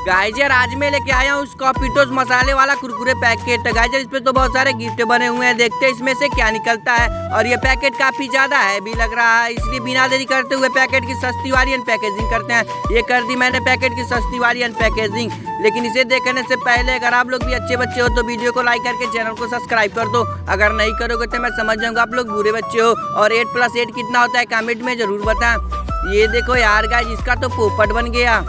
Guys यार, आज मैं लेके आया हूँ स्कॉपिटोस मसाले वाला कुरकुरे पैकेट गाइज़ इस पे तो बहुत सारे गिफ्ट बने हुए हैं। देखते हैं इसमें से क्या निकलता है। और ये पैकेट काफ़ी ज़्यादा है, भी लग रहा है। इसलिए बिना देरी करते हुए पैकेट की सस्ती वाली पैकेजिंग करते हैं। ये कर दी मैंने पैकेट की सस्ती वाली पैकेजिंग लेकिन इसे देखने से पहले अगर आप लोग भी अच्छे बच्चे हो तो वीडियो को लाइक करके चैनल को सब्सक्राइब कर दो। अगर नहीं करोगे तो मैं समझ जाऊँगा आप लोग बुरे बच्चे हो। और एट प्लस एट कितना होता है कमेंट में ज़रूर बताएँ। ये देखो यार गाइज़ इसका तो पोपट बन गया।